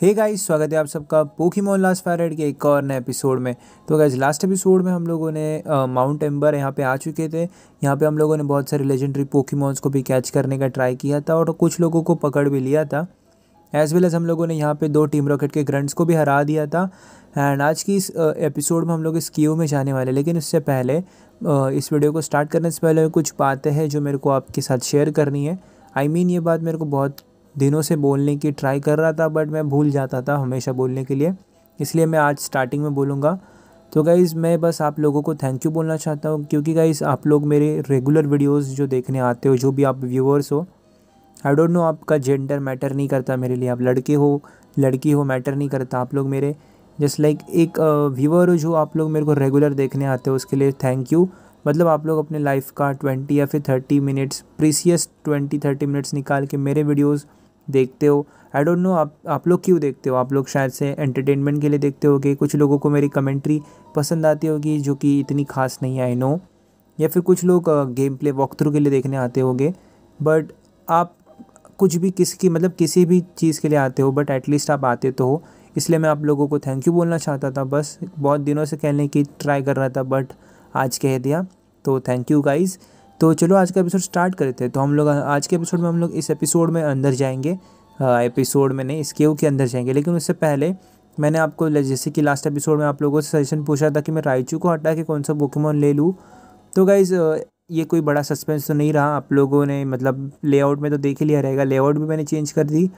हे guys स्वागत है आप सबका पोकीमोन लास्ट फायर के एक और नए एपिसोड में। तो गाइस लास्ट एपिसोड में हम लोगों ने माउंट एम्बर यहाँ पे आ चुके थे। यहाँ पे हम लोगों ने बहुत सारे लेजेंडरी पोकीमोन्स को भी कैच करने का ट्राई किया था और कुछ लोगों को पकड़ भी लिया था। एज वेल एज़ हम लोगों ने यहाँ पे दो टीम रॉकेट के ग्रंट्स को भी हरा दिया था। एंड आज की इस एपिसोड में हम लोग इस क्यू में जाने वाले लेकिन इससे पहले इस वीडियो को स्टार्ट करने से पहले कुछ बातें हैं जो मेरे को आपके साथ शेयर करनी है। आई I मीन mean, ये बात मेरे को बहुत दिनों से बोलने की ट्राई कर रहा था बट मैं भूल जाता था हमेशा बोलने के लिए। इसलिए मैं आज स्टार्टिंग में बोलूँगा। तो गाइज़ मैं बस आप लोगों को थैंक यू बोलना चाहता हूँ, क्योंकि गाइज़ आप लोग मेरे रेगुलर वीडियोस जो देखने आते हो, जो भी आप व्यूअर्स हो आई डोंट नो आपका जेंडर मैटर नहीं करता मेरे लिए। आप लड़के हो, लड़की हो मैटर नहीं करता आप लोग मेरे। जस्ट लाइक like एक व्यूअर हो जो आप लोग मेरे को रेगुलर देखने आते हो, उसके लिए थैंक यू मतलब आप लोग अपने लाइफ का ट्वेंटी या फिर thirty minutes precious twenty thirty minutes निकाल के मेरे वीडियोज़ देखते हो? आई डोंट नो आप आप लोग क्यों देखते हो? आप लोग शायद से एंटरटेनमेंट के लिए देखते हो कि कुछ लोगों को मेरी कमेंट्री पसंद आती होगी, जो कि इतनी खास नहीं आई नो या फिर कुछ लोग गेम प्ले वॉक थ्रू के लिए देखने आते होंगे बट आप कुछ भी किसकी मतलब किसी भी चीज़ के लिए आते हो बट एटलीस्ट आप आते तो हो। इसलिए मैं आप लोगों को थैंक यू बोलना चाहता था, बस बहुत दिनों से कहने की ट्राई कर रहा था बट आज कह दिया तो थैंक यू गाइज़ तो चलो आज का एपिसोड स्टार्ट करते हैं। तो हम लोग, आज के एपिसोड में हम लोग इस एपिसोड में अंदर जाएँगे। एपिसोड में नहीं इस केव के अंदर जाएँगे। लेकिन उससे पहले मैंने आपको, जैसे कि लास्ट एपिसोड में आप लोगों से सजेशन पूछा था कि मैं रायचू को हटा के कौन सा पोकेमोन ले लूँ। तो गाइज़ ये कोई बड़ा सस्पेंस तो नहीं रहा। आप लोगों ने मतलब लेआउट में तो देख ही लिया रहेगा। लेआउट भी मैंने चेंज कर दी।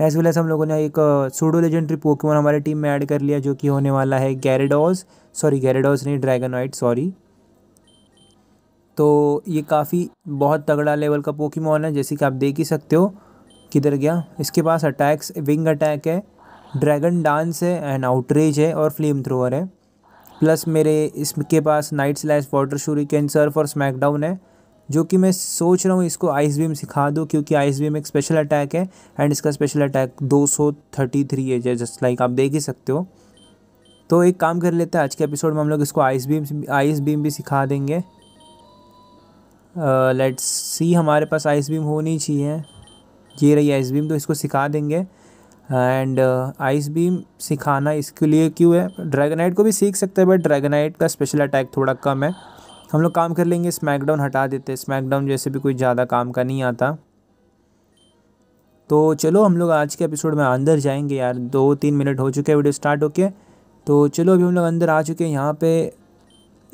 एज वेल एज हम लोगों ने एक सूडो लेजेंडरी पोकेमोन हमारे टीम में ऐड कर लिया, जो कि होने वाला है गैरेडोज सॉरी गैरेडोज नहीं ड्रैगन सॉरी तो ये काफ़ी बहुत तगड़ा लेवल का पोकीमोन है, जैसे कि आप देख ही सकते हो किधर गया। इसके पास अटैक्स विंग अटैक है ड्रैगन डांस है एंड आउटरेज है और फ्लेम थ्रोअर है। प्लस मेरे इसके पास night slash water shuriken surf और स्मैकडाउन है, जो कि मैं सोच रहा हूँ इसको आइस बीम सिखा दूँ, क्योंकि आइस बीम एक स्पेशल अटैक है एंड इसका स्पेशल अटैक 233 है जस्ट लाइक आप देख ही सकते हो। तो एक काम कर लेते हैं, आज के एपिसोड में हम लोग इसको आइस बीम आइस बीम भी सिखा देंगे। लेट्स सी हमारे पास आइस बीम होनी चाहिए। ये रही आइस बीम तो इसको सिखा देंगे। एंड आइस बीम सिखाना इसके लिए क्यों है? ड्रैगनाइट को भी सीख सकते हैं बट ड्रैगनाइट का स्पेशल अटैक थोड़ा कम है। हम लोग काम कर लेंगे स्मैकडाउन हटा देते हैं। स्मैकडाउन जैसे भी कोई ज़्यादा काम का नहीं आता। तो चलो, हम लोग आज के एपिसोड में अंदर जाएँगे यार। दो तीन मिनट हो चुके हैं वीडियो स्टार्ट होके। तो चलो, अभी हम लोग अंदर आ चुके हैं। यहाँ पे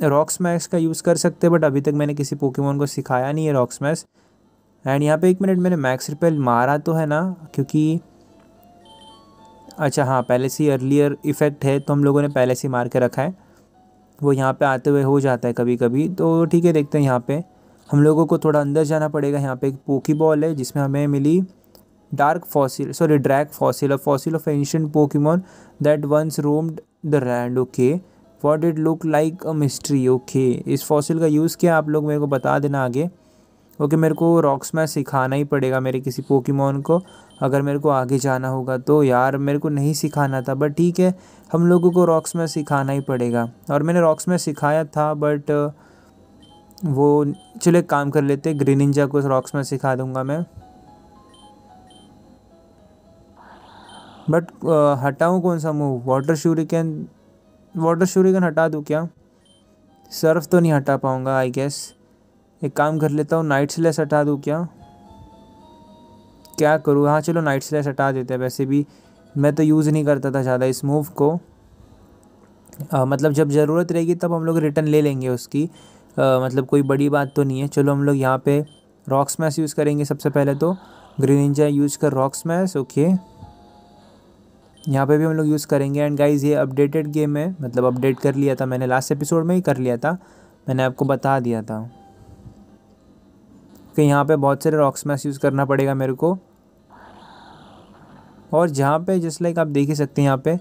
रॉक स्मैश का यूज़ कर सकते हैं बट अभी तक मैंने किसी पोकेमोन को सिखाया नहीं है रॉक स्मैश एंड यहाँ पे एक मिनट मैंने मैक्स रिपेल मारा तो है ना, क्योंकि अच्छा हाँ पहले से अर्लियर इफ़ेक्ट है तो हम लोगों ने पहले से मार के रखा है। वो यहाँ पे आते हुए हो जाता है कभी कभी तो ठीक है, देखते हैं यहाँ पे। हम लोगों को थोड़ा अंदर जाना पड़ेगा, यहाँ पे एक पोकी बॉल है, जिसमें हमें मिली dark fossil sorry drake fossil और fossil of ancient Pokemon that once roamed the land okay what it look like a mystery okay इस फॉसिल का यूज़ किया आप लोग मेरे को बता देना आगे। ओके okay, मेरे को रॉक्स में सिखाना ही पड़ेगा मेरे किसी पोकीमोन को। अगर मेरे को आगे जाना होगा तो यार मेरे को नहीं सिखाना था बट ठीक है हम लोगों को रॉक्स में सिखाना ही पड़ेगा। और मैंने रॉक्स में सिखाया था बट वो चलो एक काम कर लेते ग्रीन इंजा को रॉक्स में सिखा दूँगा मैं। बट हटाऊँ कौन सा move water shuriken water shuriken हटा दूँ क्या सर्फ तो नहीं हटा पाऊँगा आई गेस एक काम कर लेता हूँ नाइट स्लेस हटा दूँ क्या क्या करूँ हाँ चलो नाइट स्लेस हटा देते हैं वैसे भी मैं तो यूज़ नहीं करता था ज़्यादा इस मूव को आ, मतलब जब ज़रूरत रहेगी तब हम लोग रिटर्न ले लेंगे उसकी आ, मतलब कोई बड़ी बात तो नहीं है चलो हम लोग यहाँ पे रॉक स्मैश यूज़ करेंगे सबसे पहले तो ग्रीन इंजा यूज़ कर रॉक स्मैश ओके यहाँ पे भी हम लोग यूज़ करेंगे। एंड गाइज़ ये अपडेटेड गेम है। मतलब अपडेट कर लिया था मैंने। लास्ट एपिसोड में ही कर लिया था। मैंने आपको बता दिया था। कि यहाँ पे बहुत सारे रॉक स्मैश यूज़ करना पड़ेगा मेरे को। और जहाँ पे जस्ट लाइक आप देख ही सकते हैं यहाँ पे,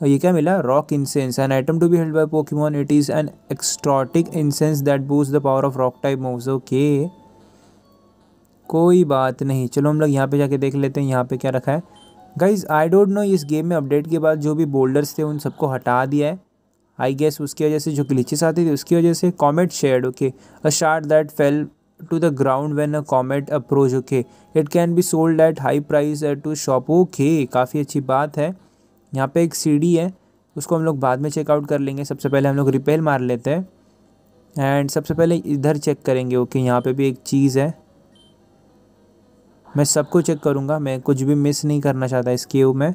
ये क्या मिला? Rock incense an item to be held by Pokemon it is an exotic incense that boost the power of rock type moves okay कोई बात नहीं। चलो हम लोग यहाँ पे जाके देख लेते हैं यहाँ पे क्या रखा है। गाइज़ आई डोंट नो इस गेम में अपडेट के बाद जो भी बोल्डर्स थे, उन सबको हटा दिया है। आई गेस उसकी वजह से जो ग्लिचेस आती थी, उसकी वजह से comet shard okay a shard that fell to the ground when a comet approach okay it can be sold at high price to shop okay काफ़ी अच्छी बात है। यहाँ पे एक सीढ़ी है, उसको हम लोग बाद में चेकआउट कर लेंगे। सबसे पहले हम लोग रिपेल मार लेते हैं। एंड सबसे पहले इधर चेक करेंगे ओके यहाँ पे भी एक चीज़ है। मैं सबको चेक करूँगा मैं कुछ भी मिस नहीं करना चाहता इस केव में।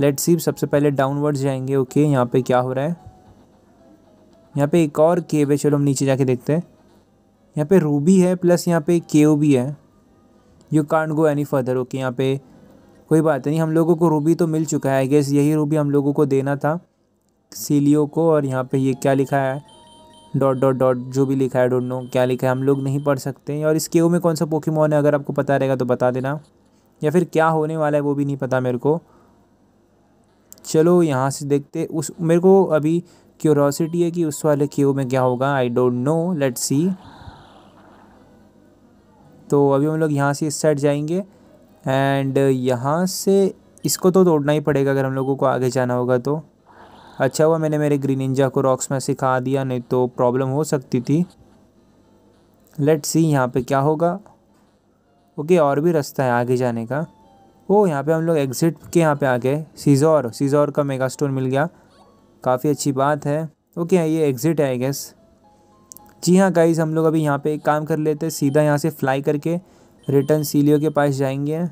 लेट सी सबसे पहले डाउनवर्ड्स जाएँगे ओके okay, यहाँ पे क्या हो रहा है? यहाँ पे एक और केव है चलो हम नीचे जाके देखते हैं। यहाँ पे रूबी है प्लस यहाँ पे केव भी है। You can't go any further okay यहाँ पे कोई बात नहीं हम लोगों को रूबी तो मिल चुका है आई गेस यही रूबी हम लोगों को देना था। सीलियो को और यहाँ पे ये क्या लिखा है? डॉट डॉट डॉट जो भी लिखा है डोंट नो क्या लिखा है, हम लोग नहीं पढ़ सकते और इस केव में कौन सा पोकेमोन है, अगर आपको पता रहेगा तो बता देना। या फिर क्या होने वाला है, वो भी नहीं पता मेरे को। चलो यहाँ से देखते उस, मेरे को अभी क्यूरोसिटी है कि उस वाले केव में क्या होगा। I don't know let see तो अभी हम लोग यहाँ से इस साइड जाएँगे। एंड यहाँ से इसको तो तोड़ना ही पड़ेगा अगर हम लोगों को आगे जाना होगा तो। अच्छा हुआ मैंने मेरे ग्रीन इंजा को रॉक्स में सिखा दिया, नहीं तो प्रॉब्लम हो सकती थी। लेट सी यहाँ पे क्या होगा। ओके और भी रास्ता है आगे जाने का। ओ यहाँ पे हम लोग एग्ज़िट के यहाँ पे आ गए। सीजोर सीजोर का मेगा स्टोन मिल गया। काफ़ी अच्छी बात है। ओके ये एग्ज़िट है आई गेस जी हाँ गाइज़ हम लोग अभी यहाँ पे एक काम कर लेते हैं। सीधा यहाँ से फ्लाई करके रिटर्न सीलियो के पास जाएँगे।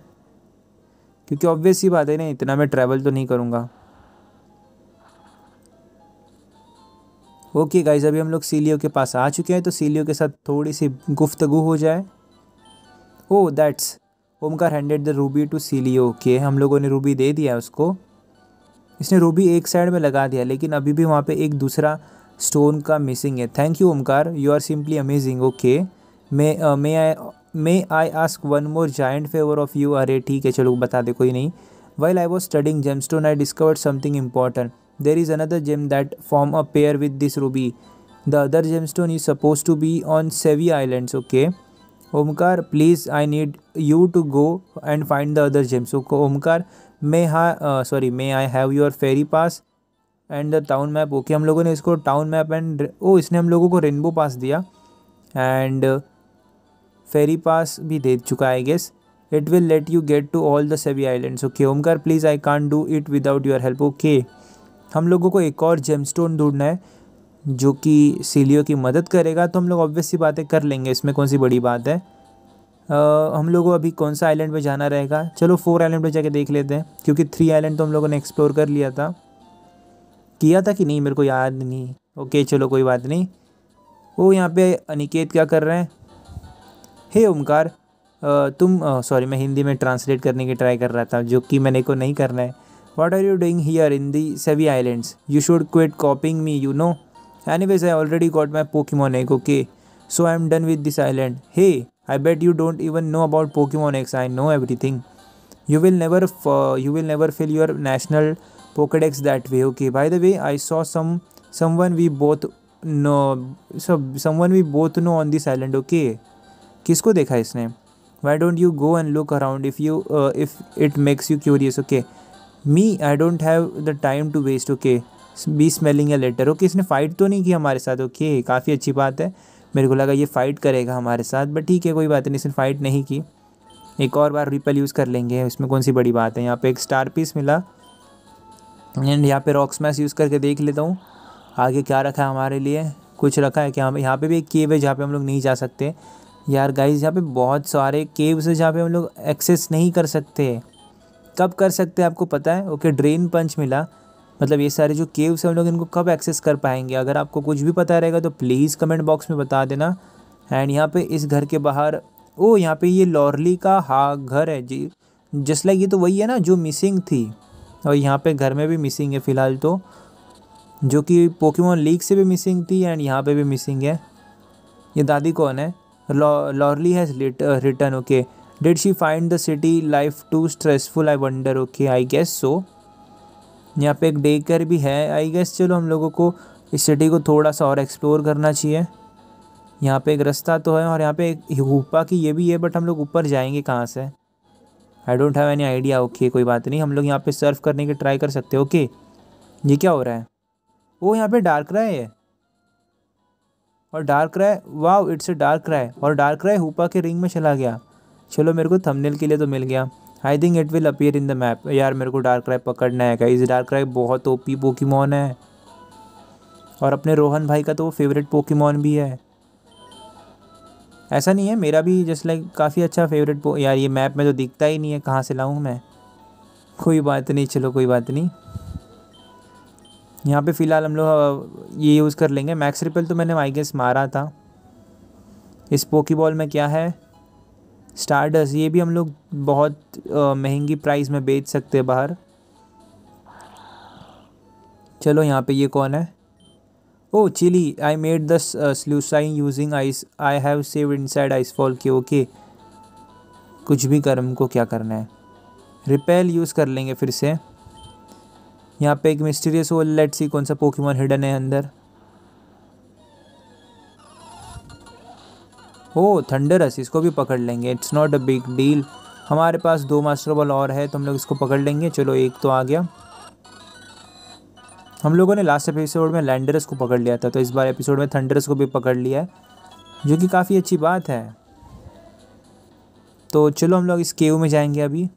क्योंकि ऑब्वियस ही बात है ना, इतना मैं ट्रैवल तो नहीं करूँगा। ओके गाइज़ अभी हम लोग सीलियो के पास आ चुके हैं तो सीलियो के साथ थोड़ी सी गुफ्तगु हो जाए। ओ that's Omkar handed the ruby to Celio okay हम लोगों ने रूबी दे दिया उसको। इसने रूबी एक साइड में लगा दिया, लेकिन अभी भी वहाँ पे एक दूसरा स्टोन का मिसिंग है। Thank you Omkar you are simply amazing okay may may I may I ask one more giant favour of you अरे, ठीक है, चलो बता दे, कोई नहीं। Well I was studying gemstone I discovered something important there is another gem that form a pair with this ruby the other gemstone is supposed to be on sevi islands okay omkar please i need you to go and find the other gems so omkar may ha uh, sorry may i have your ferry pass and the town map okay हम लोगों ने इसको town map and ओ इसने हम लोगों को rainbow पास दिया and फेरी पास भी दे चुका है I guess it will let you get to all the savvy islands okay Omkar please I can do it without your help okay हम लोगों को एक और जेमस्टोन ढूंढना है जो कि सीलियो की मदद करेगा तो हम लोग ऑब्वियस सी बातें कर लेंगे इसमें कौन सी बड़ी बात है। आ, हम लोगों को अभी कौन सा आइलैंड पे जाना रहेगा? चलो फोर आइलैंड पे जाके देख लेते हैं क्योंकि थ्री आइलैंड तो हम लोगों ने एक्सप्लोर कर लिया था। किया था कि नहीं मेरे को याद नहीं। ओके चलो कोई बात नहीं। वो यहाँ पे अनिकेत क्या कर रहे हैं? हे ओमकार तुम सॉरी मैं हिंदी में ट्रांसलेट करने की ट्राई कर रहा था जो कि मैंने को नहीं करना है। What are you doing here in the Sevi Islands? You should quit copying me, you know. Anyways, I already got my Pokemon egg, okay? So I'm done with this island. Hey, I bet you don't even know about Pokemon X. I know everything. You will never, uh, you will never fill your national Pokedex that way. Okay. By the way, I saw some someone we both know, so someone we both know on this island. Okay. किसको देखा इसने Why don't you go and look around if you uh, if it makes you curious? Me I don't have the time to waste okay be smelling a letter okay इसने fight तो नहीं की हमारे साथ okay okay, काफ़ी अच्छी बात है। मेरे को लगा ये फ़ाइट करेगा हमारे साथ बट ठीक है कोई बात नहीं इसने फ़ाइट नहीं की। एक और बार रिपल यूज़ कर लेंगे इसमें कौन सी बड़ी बात है? यहाँ पे एक स्टार पीस मिला। एंड यहाँ पे रॉक स्मैश यूज़ करके देख लेता हूँ। आगे क्या रखा है हमारे लिए? कुछ रखा है क्या? यहाँ पे भी एक केव है जहाँ पे हम लोग नहीं जा सकते। यार गाइज़ यहाँ पे बहुत सारे केव्स है जहाँ पे हम लोग एक्सेस नहीं कर सकते। कब कर सकते हैं आपको पता है? ओके ड्रेन पंच मिला। मतलब ये सारे जो केव्स हैं हम लोग इनको कब एक्सेस कर पाएँगे? अगर आपको कुछ भी पता रहेगा तो प्लीज़ कमेंट बॉक्स में बता देना। एंड यहाँ पे इस घर के बाहर, ओ, यहाँ पे ये लॉर्ली का हा, घर है जी। जस्ट लाइक ये तो वही है ना, जो मिसिंग थी। और यहाँ पे घर में भी मिसिंग है फ़िलहाल तो। जो कि पोकेमोन लीग से भी मिसिंग थी एंड यहाँ पे भी मिसिंग है। ये दादी कौन है? Law, Lorelei has return okay did she find the city life too stressful I wonder okay I guess so यहाँ पे एक डे केयर भी है. आई गेस चलो हम लोगों को इस सिटी को थोड़ा सा और एक्सप्लोर करना चाहिए. यहाँ पे एक रास्ता तो है और यहाँ पे एक ऊपर की ये भी है बट हम लोग ऊपर जाएँगे कहाँ से? I don't have any idea okay कोई बात नहीं. हम लोग यहाँ पे सर्फ करने की ट्राई कर सकते हैं. ओके ये क्या हो रहा है? वो यहाँ पे डार्क रहा है ये. और डार्क राय वाह इट्स अ डार्क राय और डार्क राय हुपा के रिंग में चला गया. चलो मेरे को थंबनेल के लिए तो मिल गया। I think it will appear in the map यार मेरे को डार्क राय पकड़ना है गाइस डार्क राय बहुत ओपी पोकीमोन है। और अपने रोहन भाई का तो वो फेवरेट पोकीमोन भी है। ऐसा नहीं है, मेरा भी जस्ट लाइक काफ़ी अच्छा फेवरेट यार ये मैप में तो दिखता ही नहीं है, कहाँ से लाऊँ मैं? कोई बात नहीं, चलो कोई बात नहीं। यहाँ पे फ़िलहाल हम लोग ये यूज़ कर लेंगे। मैक्स रिपल तो मैंने आई गेस मारा था। इस पोकी बॉल में क्या है? स्टारडस ये भी हम लोग बहुत महँगी प्राइस में बेच सकते हैं बाहर। चलो यहाँ पे ये कौन है? ओ chilly I made the sluicing using ice I have save inside ice fall के ओके कुछ भी कर हमको क्या करना है? रिपेल यूज़ कर लेंगे फिर से। यहाँ पे एक मिस्टीरियस वो लेट सी कौन सा पोकेमोन हिडन है अंदर। ओ थंडरस इसको भी पकड़ लेंगे। It's not a big deal हमारे पास दो मास्टर बॉल और है तो हम लोग इसको पकड़ लेंगे। चलो, एक तो आ गया। हम लोगों ने लास्ट एपिसोड में लैंडरस को पकड़ लिया था तो इस बार एपिसोड में थंडरस को भी पकड़ लिया है, जो कि काफ़ी अच्छी बात है। तो चलो, हम लोग इस केव में जाएँगे अभी।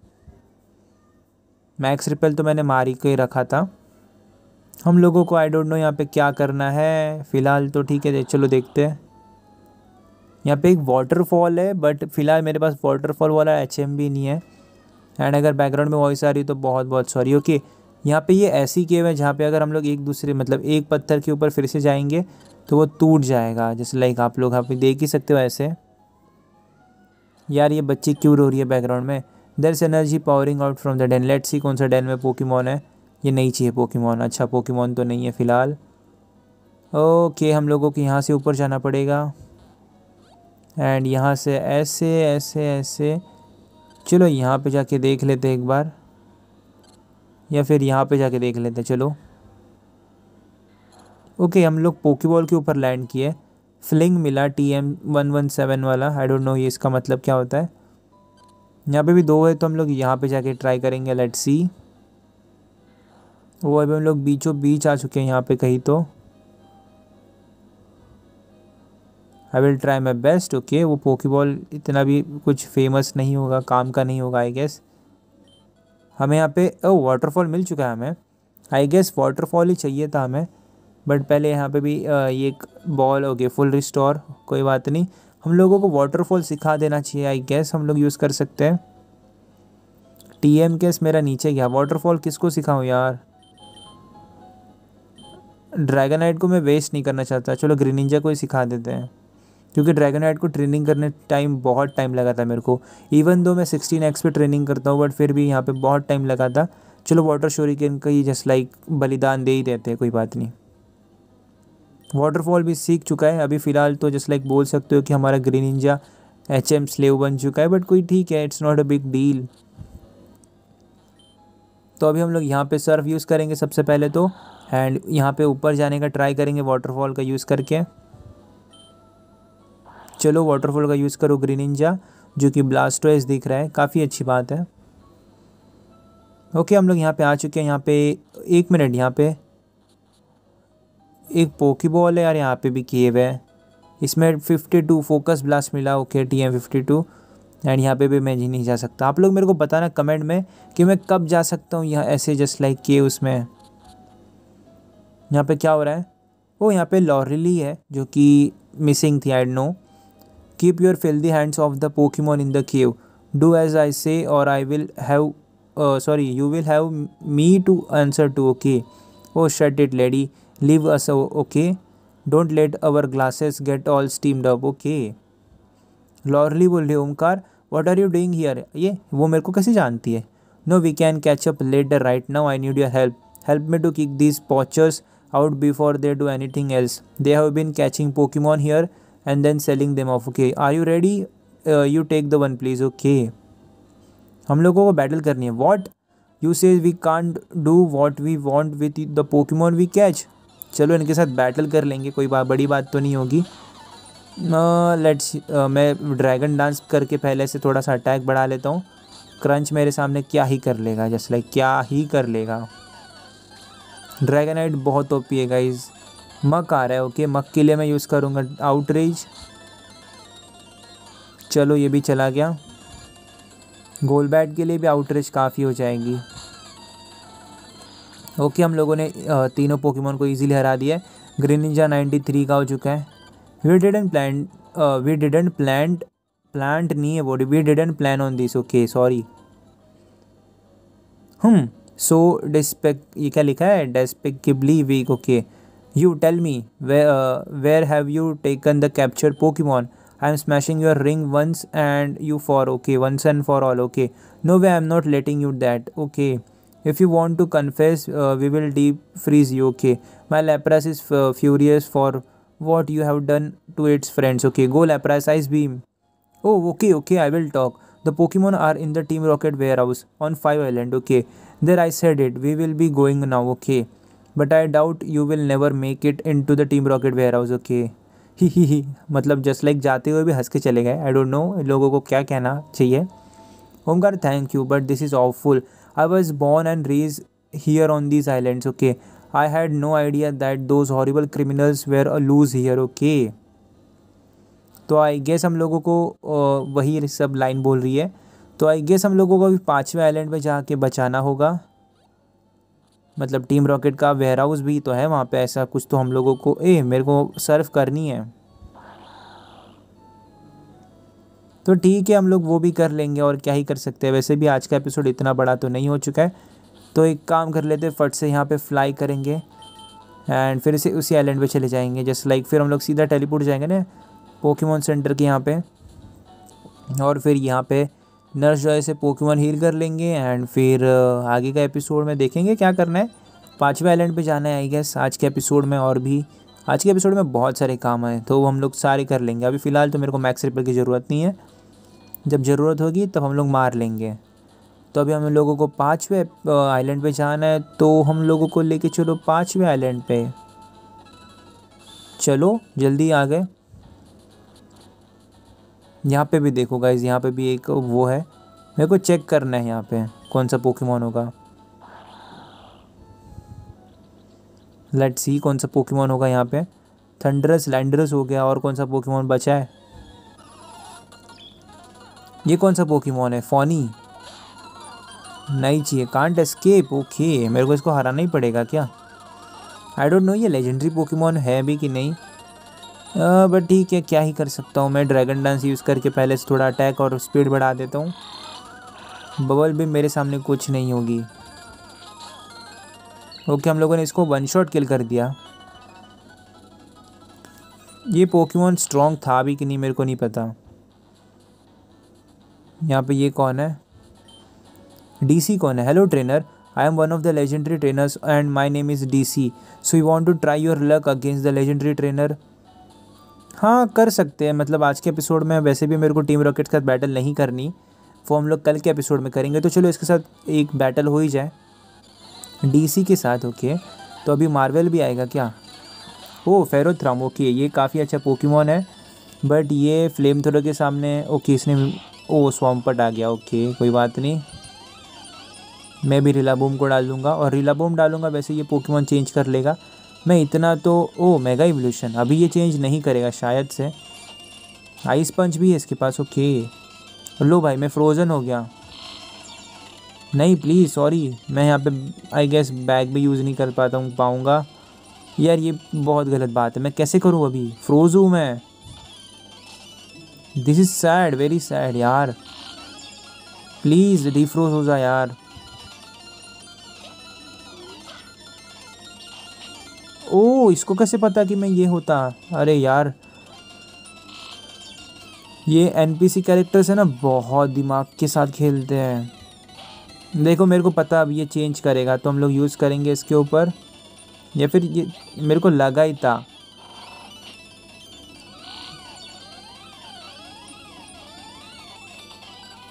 मैक्स रिपेल तो मैंने मारी के रखा था। हम लोगों को आई डोंट नो यहाँ पे क्या करना है। फ़िलहाल तो ठीक है, चलो देखते हैं। यहाँ पे एक वाटरफॉल है बट फ़िलहाल मेरे पास वाटरफॉल वाला एचएम भी नहीं है। एंड अगर बैकग्राउंड में वॉइस आ रही तो बहुत बहुत सॉरी ओके यहाँ पे ये ऐसी केव है जहाँ पे अगर हम लोग एक दूसरे मतलब एक पत्थर के ऊपर फिर से जाएँगे तो वो टूट जाएगा। जैसे लाइक आप लोग यहाँ पे देख ही सकते हो ऐसे। यार ये बच्ची क्यों रो रही है बैकग्राउंड में? There energy powering out from the den let see कौन सा डेन में पोकीमॉन है। ये नहीं चाहिए पोकीमॉन अच्छा पोकीमॉन तो नहीं है फ़िलहाल। ओके हम लोगों को यहाँ से ऊपर जाना पड़ेगा। एंड यहाँ से ऐसे ऐसे ऐसे। चलो यहाँ पे जाके देख लेते एक बार। या फिर यहाँ पे जाके देख लेते चलो। ओके हम लोग पोकीबॉल के ऊपर लैंड किए। फ्लिंग मिला T M one one seven वाला। आई डोंट नो ये इसका मतलब क्या होता है। यहाँ पे भी दो है तो हम लोग यहाँ पे जाके ट्राई करेंगे लेट सी वो अभी हम लोग बीचों बीच आ चुके हैं यहाँ पे कहीं तो। I will try my best okay वो पोकीबॉल इतना भी कुछ फ़ेमस नहीं होगा, काम का नहीं होगा आई गेस हमें यहाँ पे ओ वाटरफॉल मिल चुका है हमें। आई गेस वाटरफॉल ही चाहिए था हमें। बट पहले यहाँ पे भी ये एक बॉल ओके फुल रिस्टोर कोई बात नहीं। हम लोगों को वाटरफॉल सिखा देना चाहिए आई गेस हम लोग यूज़ कर सकते हैं। टी एम केस मेरा नीचे गया। वाटरफॉल किसको सिखाऊँ यार? ड्रैगनाइट को मैं वेस्ट नहीं करना चाहता। चलो ग्रीन ग्रीनिंजा को ही सिखा देते हैं। क्योंकि ड्रैगनाइट को ट्रेनिंग करने टाइम बहुत टाइम लगा था मेरे को। इवन दो मैं सिक्सटीन एक्स पे ट्रेनिंग करता हूँ बट फिर भी यहाँ पे बहुत टाइम लगा था। चलो वाटर शोरिकेन का ही जस्ट लाइक बलिदान दे ही देते हैं, कोई बात नहीं। वाटरफॉल भी सीख चुका है। अभी फ़िलहाल तो जस्ट लाइक बोल सकते हो कि हमारा Greninja H M slave बन चुका है बट कोई ठीक है it's not a big deal तो अभी हम लोग यहाँ पे सर्फ यूज़ करेंगे सबसे पहले तो एंड यहाँ पे ऊपर जाने का ट्राई करेंगे वाटरफॉल का यूज़ करके। चलो वाटरफॉल का यूज़ करो ग्रीन इंजा जो कि ब्लास्टोइस दिख रहा है, काफ़ी अच्छी बात है। ओके हम लोग यहाँ पे आ चुके हैं, यहाँ पे एक मिनट यहाँ पे एक पोकी बॉल है यार, यहाँ पे भी केव है। इसमें फिफ्टी टू फोकस ब्लास्ट मिला okay T M fifty two and यहाँ पे भी मैं जी नहीं जा सकता। आप लोग मेरे को बताना कमेंट में कि मैं कब जा सकता हूँ यहाँ ऐसे जस्ट लाइक के उसमें। यहाँ पे क्या हो रहा है? वो यहाँ पे लॉरिली है जो कि मिसिंग थी I know keep your filthy hands off the Pokemon in the cave do as I say और I will have sorry you will have me to answer to okay oh shut it lady leave us okay? Don't let our glasses get all steamed up, okay? Lorelei बोल रही Omkar what are you doing here ये, वो मेरे को कैसे जानती है? No we can catch up later right now I need your help help me to kick these poachers out before they do anything else they have been catching Pokemon here and then selling them off. Okay, are you ready? Uh, you take the one please. Okay. हम लोगों को battle करनी है what you say we can't do what we want with the Pokemon we catch चलो इनके साथ battle कर लेंगे कोई बात बड़ी बात तो नहीं होगी लेट्स मैं ड्रैगन डांस करके पहले से थोड़ा सा अटैक बढ़ा लेता हूँ क्रंच मेरे सामने क्या ही कर लेगा जस्ट लाइक क्या ही कर लेगा ड्रैगन बहुत ओपी है गाइज़ मक आ रहा है ओके मक के लिए मैं यूज़ करूँगा आउटरीच चलो, ये भी चला गया। गोल बैट के लिए भी आउटरीच काफ़ी हो जाएगी। ओके हम लोगों ने तीनों पोकेमोन को इजीली हरा दिया है। ग्रीन निंजा नाइन्टी थ्री का हो चुका है। We didn't plan we didn't plant plant नहीं है body we didn't plan on this okay sorry हम सो डिस्पेक्ट ये क्या लिखा है? Despicably weak okay You tell me, where, uh, where have you taken the captured Pokemon? I'm smashing your ring once and you for okay, once and for all okay. No way, I'm not letting you that okay. If you want to confess, uh, we will deep freeze you okay. My Lapras is f- furious for what you have done to its friends okay. Go Lapras, Ice Beam. Oh, okay, okay, I will talk. The Pokemon are in the Team Rocket warehouse on Five Island okay. There I said it, we will be going now okay. But I doubt you will never make it into the Team Rocket warehouse okay ही ही ही मतलब just like जाते हुए भी हंस के चले गए। आई डोंट नो लोगों को क्या कहना चाहिए। Omkar thank you but this is awful I was born and raised here on these island okay I had no idea that those horrible criminals were a loose here okay तो I guess हम लोगों को वही सब line बोल रही है। तो आई गेस हम लोगों को अभी पाँचवें आइलैंड में जाके बचाना होगा। मतलब टीम रॉकेट का वेयर हाउस भी तो है वहाँ पे, ऐसा कुछ तो हम लोगों को ए, मेरे को सर्व करनी है। तो ठीक है, हम लोग वो भी कर लेंगे और क्या ही कर सकते हैं। वैसे भी आज का एपिसोड इतना बड़ा तो नहीं हो चुका है। तो एक काम कर लेते फट से यहाँ पे फ्लाई करेंगे एंड फिर से उसी आइलैंड पे चले जाएँगे। जस्ट लाइक फिर हम लोग सीधा टेलीपोर्ट जाएँगे ना पोकेमोन सेंटर के यहाँ पे और फिर यहाँ पे नर्स जॉय से पोकेमोन हील कर लेंगे एंड फिर आगे का एपिसोड में देखेंगे क्या करना है। पाँचवें आइलैंड पे जाना है आई गेस आज के एपिसोड में और भी। आज के एपिसोड में बहुत सारे काम हैं तो वो हम लोग सारे कर लेंगे। अभी फ़िलहाल तो मेरे को मैक्स रिपर की ज़रूरत नहीं है। जब ज़रूरत होगी, तब हम लोग मार लेंगे। तो अभी हम लोगों को पाँचवें आइलैंड पे जाना है तो हम लोगों को लेके चलो पाँचवें आइलैंड पे। चलो, जल्दी आ गए। यहाँ पे भी देखो गाइज़ यहाँ पे भी एक वो है। मेरे को चेक करना है यहाँ पे कौन सा पोकेमोन होगा। लेट सी कौन सा पोकेमोन होगा यहाँ पे। थंडरस लैंडरस हो गया और कौन सा पोकेमोन बचा है। ये कौन सा पोकेमोन है? फोनी नहीं चाहिए। कांट एस्केप ओके मेरे को इसको हराना ही पड़ेगा क्या? आई डोंट नो ये लेजेंडरी पोकेमोन है भी कि नहीं? बट ठीक है, क्या ही कर सकता हूँ मैं? ड्रैगन डांस यूज़ करके पहले से थोड़ा अटैक और स्पीड बढ़ा देता हूँ। बबल भी मेरे सामने कुछ नहीं होगी। ओके हम लोगों ने इसको वन शॉट किल कर दिया। ये पोकेमोन स्ट्रॉन्ग था भी कि नहीं, मेरे को नहीं पता। यहाँ पे ये कौन है? डीसी कौन है? Hello trainer I am one of the legendary trainers and my name is D C so you want to try your luck against the legendary trainer हाँ कर सकते हैं। मतलब आज के एपिसोड में वैसे भी मेरे को टीम रॉकेट के साथ बैटल नहीं करनी। वो हम लोग कल के एपिसोड में करेंगे। तो चलो इसके साथ एक बैटल हो ही जाए। डीसी के साथ ओके तो अभी मार्वल भी आएगा क्या? ओ फेरोथ्राम ओके ये काफ़ी अच्छा पोकीमोन है। बट ये फ्लेम थ्रो के सामने ओके इसने ओ स्वाम्पट आ गया ओके कोई बात नहीं। मैं भी रिलाबूम को डाल दूँगा। और रिलाबूम डालूँगा, वैसे ये पोकेमोन चेंज कर लेगा। मैं इतना तो ओ मेगा इवोल्यूशन अभी ये चेंज नहीं करेगा, शायद से। आइस पंच भी है इसके पास ओके लो भाई, मैं फ्रोज़न हो गया। नहीं प्लीज़ सॉरी मैं यहाँ पे आई गेस बैग भी यूज़ नहीं कर पाता हूँ, पाऊँगा। यार, ये बहुत गलत बात है। मैं कैसे करूँ अभी? फ्रोज़ हूँ मैं। This is sad very sad यार। प्लीज़ डिफ्रोज हो जा, यार। ओ, इसको कैसे पता कि मैं ये होता? अरे यार। ये एनपीसी कैरेक्टर्स है ना, बहुत दिमाग के साथ खेलते हैं। देखो, मेरे को पता अब ये चेंज करेगा तो हम लोग यूज़ करेंगे इसके ऊपर। या फिर ये, मेरे को लगा ही था।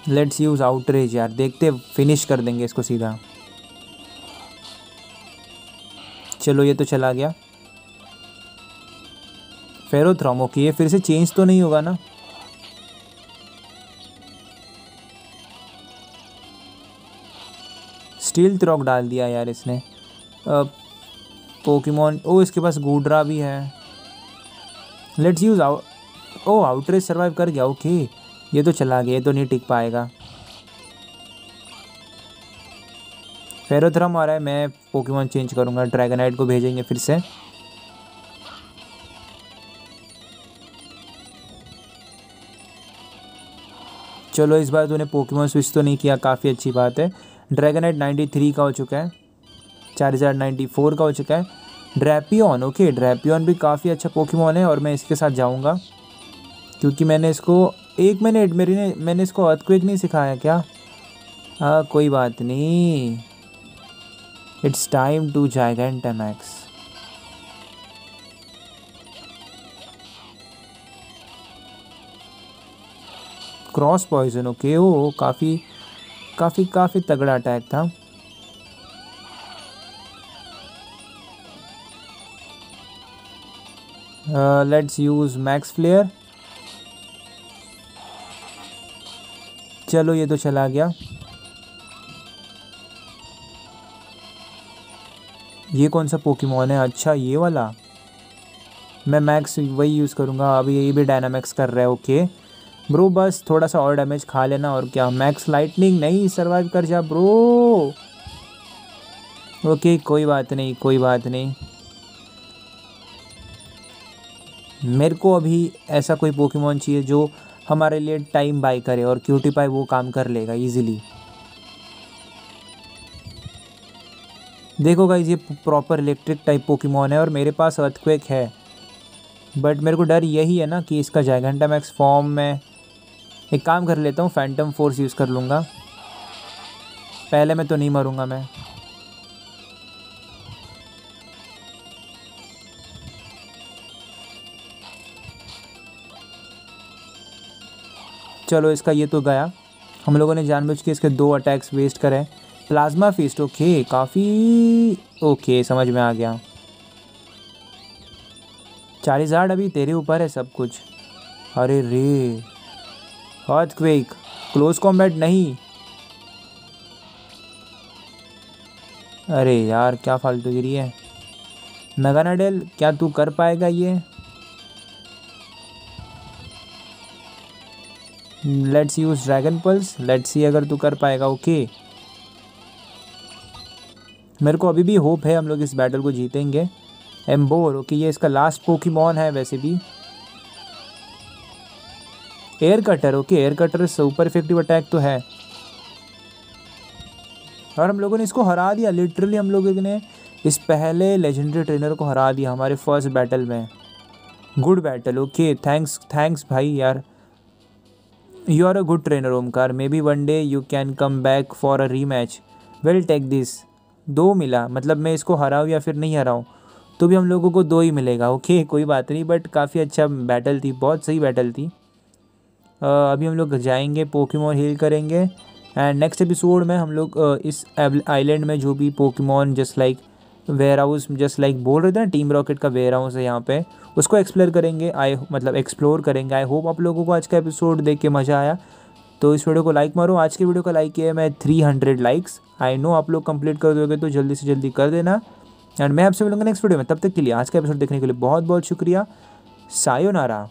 लेट्स यूज़ आउटरेज यार, देखते फिनिश कर देंगे इसको सीधा। चलो ये तो चला गया। फेरोथ्रॉम ओके ये फिर से चेंज तो नहीं होगा ना? स्टील त्रॉक डाल दिया यार इसने। पोकेमोन ओ, इसके पास गूडरा भी है। Let's use out oh outrage survive कर गया ओके ये तो चला गया, ये तो नहीं टिक पाएगा। फेरोथ्रम आ रहा है, मैं पोकेमोन चेंज करूँगा ड्रैगनाइट को भेजेंगे फिर से। चलो, इस बार तूने पोकेमोन स्विच तो नहीं किया, काफ़ी अच्छी बात है। ड्रैगनाइट नाइन्टी थ्री का हो चुका है चार हज़ार नाइन्टी फोर का हो चुका है। ड्रैपियन ओके ड्रैपियन भी काफ़ी अच्छा पोकेमोन है और मैं इसके साथ जाऊँगा, क्योंकि मैंने इसको एक मिनट मेरी ने, मैंने इसको अर्थक्वेक नहीं सिखाया क्या? हाँ कोई बात नहीं। It's time to max cross poison okay oh काफ़ी काफ़ी काफ़ी तगड़ा अटैक था। लेट्स यूज़ मैक्स फ्लेयर चलो, ये तो चला गया। ये कौन सा पोकीमोन है? अच्छा ये वाला। मैं मैक्स वही यूज़ करूँगा। अभी ये भी डायनामिक्स कर रहा है ओके ब्रो बस थोड़ा सा और डैमेज खा लेना और क्या? मैक्स लाइटनिंग नहीं सर्वाइव कर जा ब्रो ओके कोई बात नहीं, कोई बात नहीं। मेरे को अभी ऐसा कोई पोकेमोन चाहिए जो हमारे लिए टाइम बाय करे और क्यूटी पाई वो काम कर लेगा इजीली देखो गाइज़ ये प्रॉपर इलेक्ट्रिक टाइप पोकीमोन है और मेरे पास अर्थक्वेक है। बट मेरे को डर यही है ना कि इसका जायघंटा मैक्स फॉर्म में एक काम कर लेता हूँ फैंटम फोर्स यूज़ कर लूँगा। पहले में तो नहीं मरूँगा मैं। चलो इसका ये तो गया। हम लोगों ने जानबूझ के इसके दो अटैक्स वेस्ट करे। प्लाज्मा फीस्ट, ओके, काफ़ी, ओके, समझ में आ गया। चालीस हज़ार अभी तेरे ऊपर है सब कुछ। अरे रे क्वेक क्लोज कॉम्बैट नहीं। अरे यार, क्या फालतू गिरी है। नगानाडेल, क्या तू कर पाएगा ये? Let's use dragon pulse let's see अगर तू कर पाएगा, ओके। मेरे को अभी भी होप है हम लोग इस बैटल को जीतेंगे। एम्बोर ओके ये इसका लास्ट पोकीमॉन है वैसे भी। Air cutter okay air cutter super effective attack तो है। और हम लोगों ने इसको हरा दिया लिटरली हम लोगों ने इस पहले लेजेंडरी ट्रेनर को हरा दिया हमारे फ़र्स्ट बैटल में। Good battle okay thanks thanks भाई यार। You are a good trainer Omkar maybe one day you can come back for a rematch well take this दो मिला मतलब मैं इसको हराऊँ या फिर नहीं हराऊँ तो भी हम लोगों को दो ही मिलेगा। ओके कोई बात नहीं बट काफ़ी अच्छा बैटल थी, बहुत सही बैटल थी। अभी हम लोग जाएँगे पोकेमोन हील करेंगे एंड नेक्स्ट एपिसोड में हम लोग इस आइलैंड में जो भी Pokemon just like warehouse just like बोल रहे थे ना टीम रॉकेट का वेयर हाउस है यहाँ पे, उसको एक्सप्लोर करेंगे आई मतलब एक्सप्लोर करेंगे। आई होप आप लोगों को आज का एपिसोड देख के मज़ा आया तो इस वीडियो को लाइक मारो। आज के वीडियो का लाइक किया मैं three hundred likes I know आप लोग कंप्लीट कर दोगे तो जल्दी से जल्दी कर देना। एंड मैं आपसे मिलूँगा नेक्स्ट वीडियो में। तब तक के लिए आज का एपिसोड देखने के लिए बहुत बहुत शुक्रिया। सायो नारा